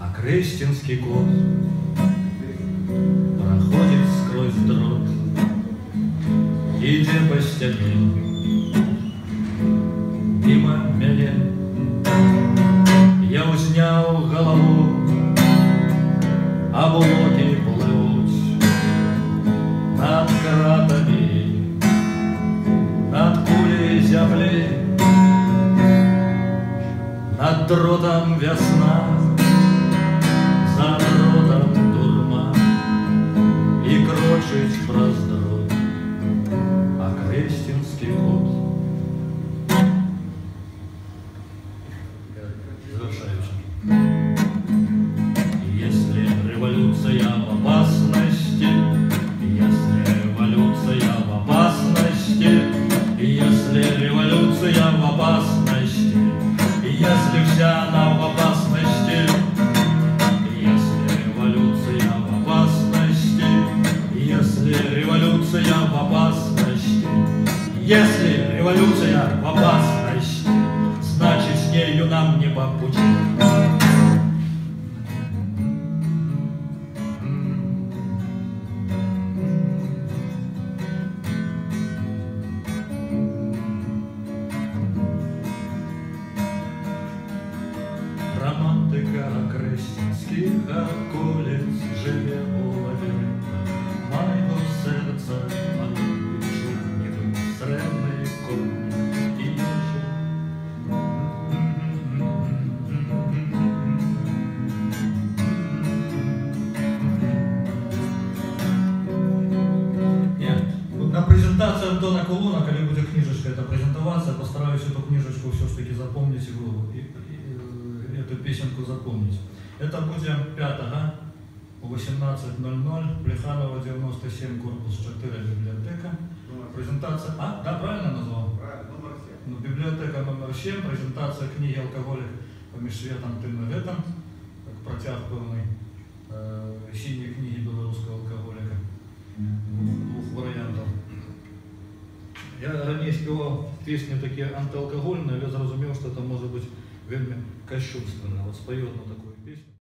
А крестинский кот проходит сквозь дрот, Идя по степи мимо меня. Я узнял голову, облоки над дротом весна, за дротом дурма, и крочить проздрот, если революция в опасности, значит с нею нам не по пути. Романтика крестинських околиць живе презентации Антона Колуна, когда будет книжечка эта презентоваться, постараюсь эту книжечку все-таки запомнить и, и, и, и эту песенку запомнить. Это будет 5 о 18.00, Плеханова 97, корпус 4, библиотека. Презентация, а, да, правильно назвал? Правильно, номер 7. Ну, библиотека номер 7, презентація книги «Алкоголік поміж світом та летом», як протяг певний Я раніше співав пісні такі антиалкогольні, але зрозумів, що це може бути вельми кощунственно. От спою одну таку пісню.